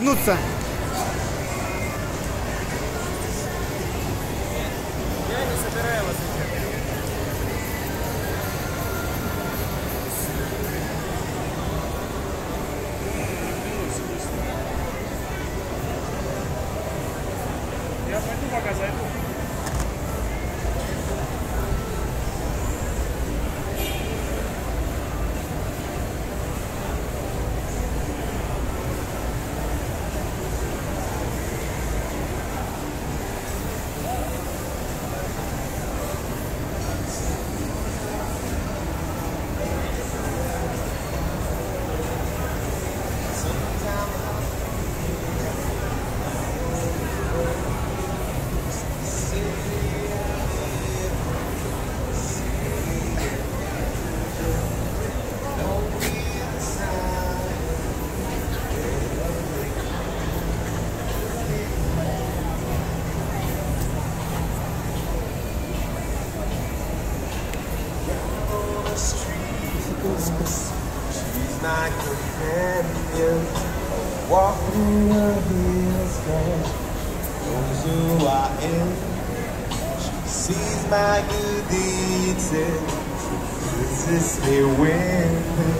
гнуться. Я не собираю вас. Я пойду пока зайду. She's my companion, walking the hills knows who I am. She sees my good deeds and resists me when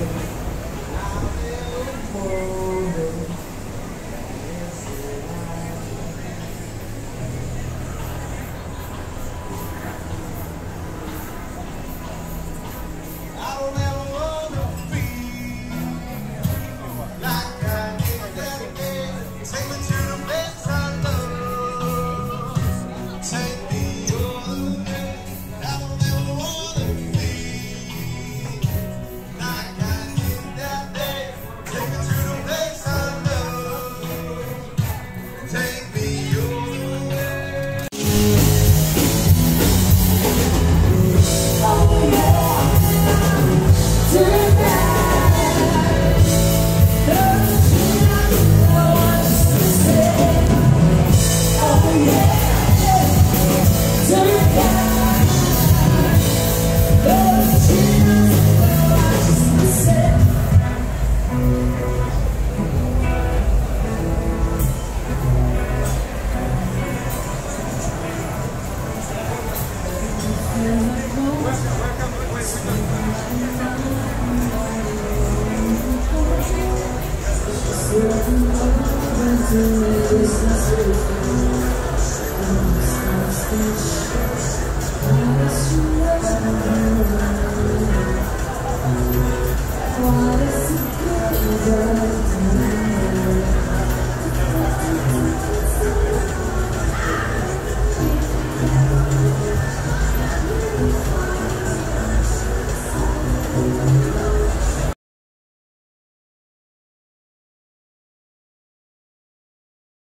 Thank you.